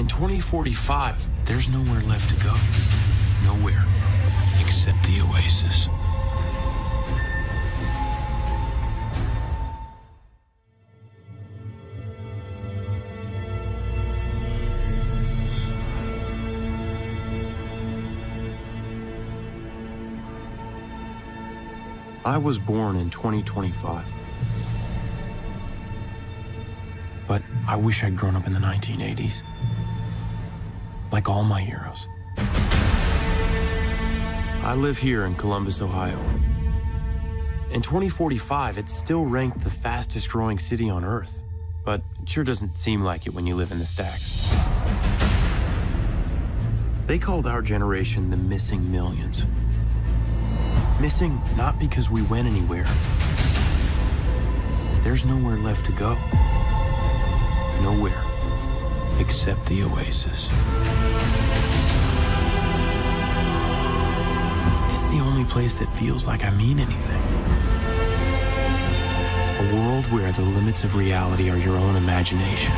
In 2045, there's nowhere left to go. Nowhere except the oasis. I was born in 2025. But I wish I'd grown up in the 1980s. Like all my heroes. I live here in Columbus, Ohio. In 2045, it's still ranked the fastest growing city on Earth. But it sure doesn't seem like it when you live in the stacks. They called our generation the missing millions. Missing not because we went anywhere. There's nowhere left to go. Nowhere except the oasis. Place that feels like I mean anything. A world where the limits of reality are your own imagination.